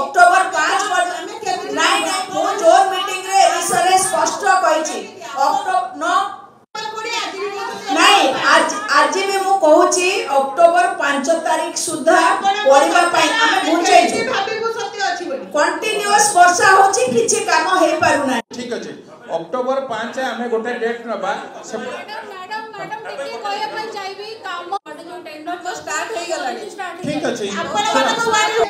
October પાંચ nine હું જોર મિટિંગરે ઈશ્વરે સ્પષ્ટ કહી ઓક્ટોબર નહીં આજે બી હું કહું છું ઓક્ટોબર પાંચ તારીખ સુધા પડિવા ପାଇଁ ଆମେ ଘୁଞ୍ଚାଇଛୁ କଣ୍ଟିନ୍ୟୁଅସ୍ ବର୍ଷା ହେଉଛି କିଛି କାମ ହେଇପାରୁନାହିଁ ଠିକ ଅଛି ଅକ୍ଟୋବର ପାଞ୍ଚ ଆମେ ଗୋଟେ ଡେଟ୍ ନେବା ଠିକ ଅଛି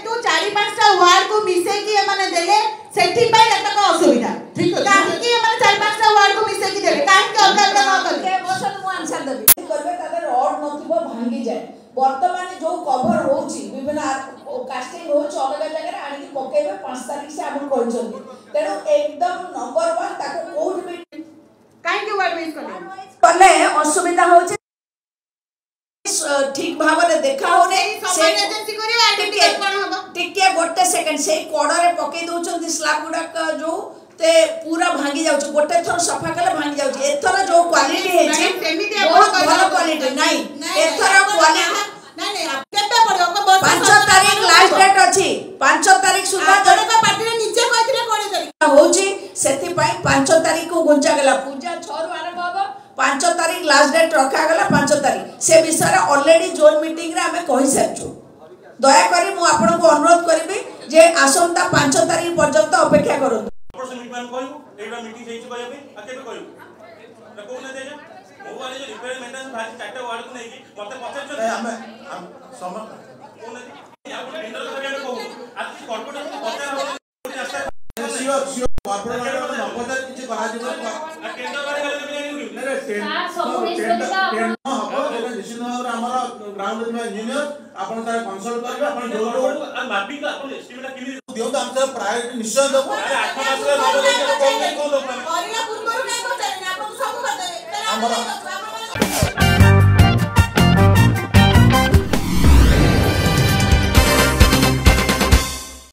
ହୋଇଯାଏ ବର୍ତ୍ତମାନ ଯେଉଁ କଭର ହେଉଛି ବିଭିନ୍ନ କାଷ୍ଟିଂ ହେଉଛି ଅଲଗା ଜାଗାରେ ଆଣିକି ପକେଇବା ପାଞ୍ଚ ତାରିଖ ସେ ଆମକୁ କହିଛନ୍ତି ତେଣୁ ଏକଦମ ନମ୍ବର ୱାନ୍ ତାକୁ କୋଉଠି ବି କାହିଁକି ୱାର୍ଡ ୱାଇଜ୍ କଲେ କଲେ ଅସୁବିଧା ହେଉଛି ଠିକ ଭାବରେ ଦେଖା ହଉନି ଟିକେ ଗୋଟେ ସେକେଣ୍ଡ ସେଇ କଡ଼ରେ ପକେଇ ଦଉଛନ୍ତି ସ୍ଲାବ ଗୁଡାକ ଯୋଉ ତେ ପୁରା ଭାଙ୍ଗି ଯାଉଛି ଗୋଟେ ଥର ସଫା କଲେ ଭାଙ୍ଗି ଯାଉଛି ଏଥର ଯୋଉ କ୍ୱାଲିଟି ହେଇଛି ପାଞ୍ଚ ତାରିଖ ସୁଦ୍ଧା ଜଣକ ପାର୍ଟିରେ ନିଜେ କହିଥିଲେ କୋଡ଼ିଏ ତାରିଖ ହେଉଛି ସେଥିପାଇଁ ପାଞ୍ଚ ତାରିଖକୁ ଘୁଞ୍ଚାଗଲା ପୂଜା ଛଅରୁ ଆରମ୍ଭ ହବ ପାଞ୍ଚ ତାରିଖ ଲାଷ୍ଟ ଡେଟ୍ ରଖାଗଲା ପାଞ୍ଚ ତାରିଖ ସେ ବିଷୟରେ ଅଲରେଡ଼ି ଜୋନ୍ ମିଟିଂରେ ଆମେ କହିସାରିଛୁ ଦୟାକରି ମୁଁ ଆପଣଙ୍କୁ ଅନୁରୋଧ କରିବି ଯେ ଆସନ୍ତା ପାଞ୍ଚ ତାରିଖ ପର୍ଯ୍ୟନ୍ତ ଅପେକ୍ଷା କରନ୍ତୁ ଆମେ কর্পোরেট মার্কেট নগদ কিছু করা যাব ନିଶ୍ଚିତ ଭାବରେ ଆମର ଗ୍ରାଉଣ୍ଡ ଇଞ୍ଜିନିୟର ଆପଣ ତାର କନସଲ୍ଟ କରିବେ ଆପଣ ଦିଅନ୍ତୁ ଆମେ ତାର ପ୍ରାୟୋରିଟି ନିଶ୍ଚୟ ଦେବୁ ଆମର